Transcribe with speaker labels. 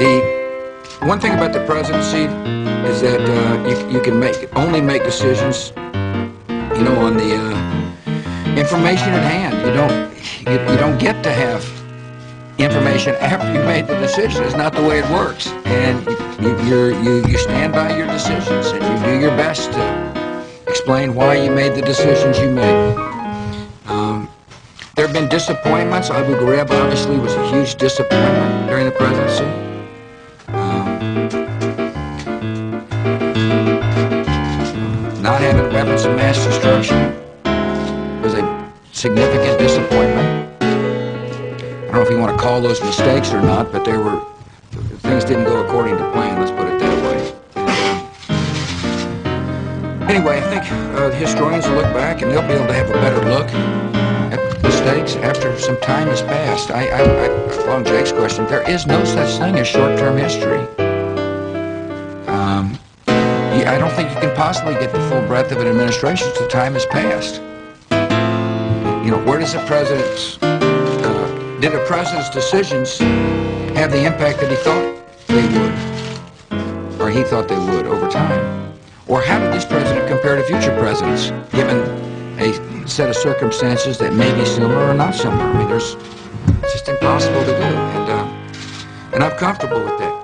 Speaker 1: The one thing about the presidency is that uh, you, you can make only make decisions, you know, on the uh, information at hand. You don't you, you don't get to have information after you made the decision. It's not the way it works. And you, you, you, stand by your decisions and you do your best to explain why you made the decisions you made. Um, there have been disappointments. Abu Ghraib obviously was a huge disappointment during the presidency. Not having weapons of mass destruction was a significant disappointment. I don't know if you want to call those mistakes or not, but they were things didn't go according to plan. Let's put it that way. Anyway, I think uh, historians will look back and they'll be able to have a better look at mistakes after some time has passed. I, I, I Jake's question, there is no such thing as short-term history. Um, I don't think you can possibly get the full breadth of an administration until time has passed. You know, where does the president's did the president's decisions have the impact that he thought they would, or he thought they would over time? Or how did this president compare to future presidents, given a set of circumstances that may be similar or not similar? I mean, there's, it's just impossible to do, and, uh, and I'm comfortable with that.